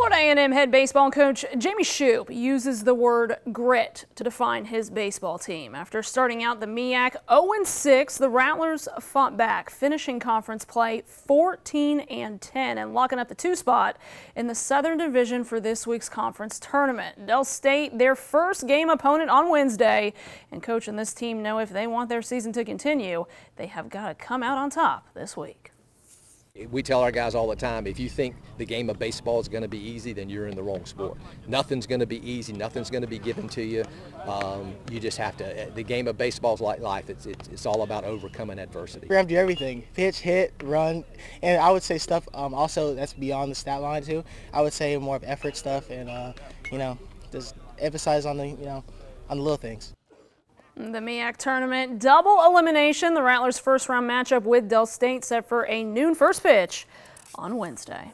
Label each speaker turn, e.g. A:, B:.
A: Florida A&M head baseball coach Jamey Shouppe uses the word grit to define his baseball team. After starting out the MEAC 0-6, the Rattlers fought back, finishing conference play 14 and 10 and locking up the two spot in the Southern Division for this week's conference tournament. Del State, their first game opponent on Wednesday, and coach and this team know if they want their season to continue, they have got to come out on top this week.
B: We tell our guys all the time, if you think the game of baseball is going to be easy, then you're in the wrong sport. Nothing's going to be easy. Nothing's going to be given to you. Um, you just have to. The game of baseball is like life. It's, it's, it's all about overcoming adversity.
C: We have to do everything: pitch, hit, run, and I would say stuff um, also that's beyond the stat line too. I would say more of effort stuff, and uh, you know, just emphasize on the you know on the little things.
A: The MEAC tournament double elimination. The Rattlers' first round matchup with Del State set for a noon first pitch on Wednesday.